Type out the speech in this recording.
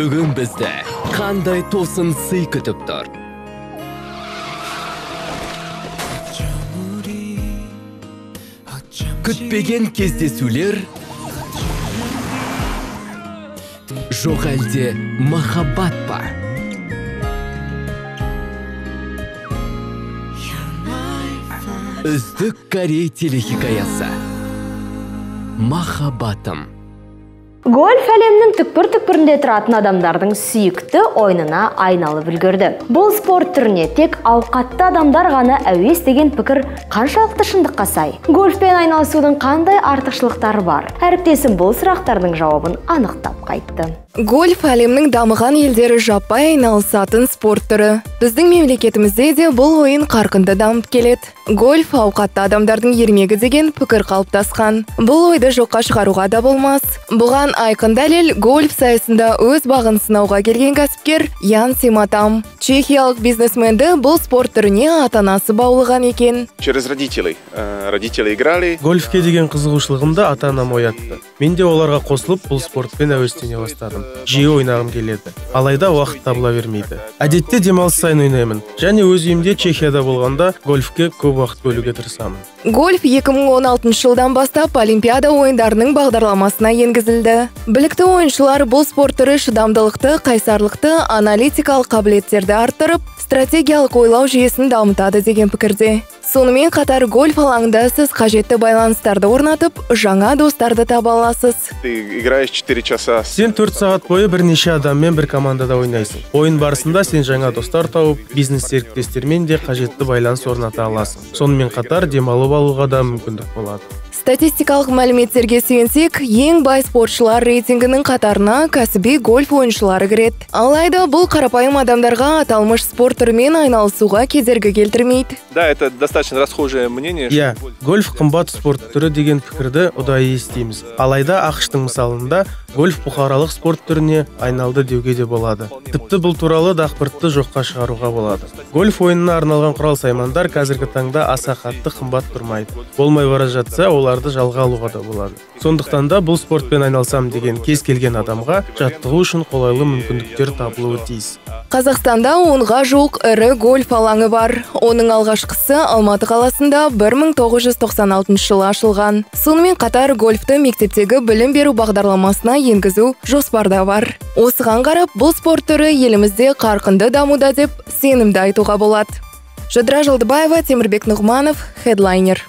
бүгін бізді қандай тосын сый күтіп тұр күтпеген кездесулер жоқ әлде махаббат па үздік корей телехикаясы махаббатым гольф әлемнің түкпір-түкпірінде тұратын адамдардың сүйікті ойынына айналып үлгерді. Бұл спорт түріне тек ауқатты адамдар ғана әуес деген пікір қаншалықты шындыққа сай. Гольфпен айналысудың қандай артықшылықтары бар? Әріптесім бұл сұрақтардың жауабын анықтап қайтты. Гольф әлемнің дамыған елдері жаппай айналысатын спорт түрі. Біздің мемлекетімізде де бұл ойын қарқынды дамып келеді. Гольф ауқатты адамдардың ермегі деген пікір қалыптасқан. Бұл ойды жоққа шығаруға да болмас. Бұған айқын дәлел гольф сайысында өз бағын сынауға келген кәсіпкер ян симатам. Чехиялық бизнесменді бұл спорт түріне ата анасы баулыған екен. Через родителей. Э, Родители играли. гольфке деген қызығушылығымды ата анам оятты. Мен де оларға қосылып бұл спортпен әуестене бастадым. Жиі ойнағым келеді. Алайда уақыт табыла бермейді. Әдетте демалыс сайын ойнаймын. Және өз үйімде чехияда болғанда гольфке көп уақыт бөлуге тырысамын. Гольф 2016 жылдан бастап олимпиада ойындарының бағдарламасына енгізілді. Білікті ойыншылар бұл спорт түрі шыдамдылықты қайсарлықты аналитикалық қабілеттерді арттырып стратегиялық ойлау жүйесін дамытады деген пікірде. Сонымен қатар гольф алаңында сіз қажетті байланыстарды орнатып жаңа достарды таба аласыз. Ты играешь 4 часа. сен төрт сағат бойы бірнеше адаммен бір командада ойнайсың. Ойын барысында сен жаңа достар тауып бизнес серіктестермен де қажетті байланыс орната аласың. Сонымен қатар демалып алуға да мүмкіндік болады. Статистикалық мәліметтерге сүйенсек ең бай спортшылар рейтингінің қатарына кәсіби гольф ойыншылары кіреді. Алайда бұл қарапайым адамдарға аталмыш спорт түрімен айналысуға кедергі келтірмейді. Да, это достаточно расхожее мнение. иә гольф- қымбат спорт түрі деген пікірді ұдайы естиміз алайда ақштың мысалында гольф бұқаралық спорт түріне айналды деуге де болады. Тіпті бұл туралы дақпыртты жоққа шығаруға болады. Гольф ойынына арналған құрал саймандар қазіргі таңда аса қатты қымбат тұрмайды. Болмай бара жатса оларды жалға алуға да болады. Сондықтан да бұл спортпен айналсам деген кез келген адамға жаттығу үшін қолайлы мүмкіндіктер табылуы тиіс. Қазақстанда онға жуық ірі гольф алаңы бар. Оның алғашқысы алматы қаласында 1996 жылы ашылған. Сонымен қатар гольфті мектептегі білім беру бағдарламасына енгізу жоспарда бар. Осыған қарап бұл спорт түрі елімізде қарқынды дамуда деп сенімді айтуға болады. Жадыра жылдыбаева темірбек нұғманов хедлайнер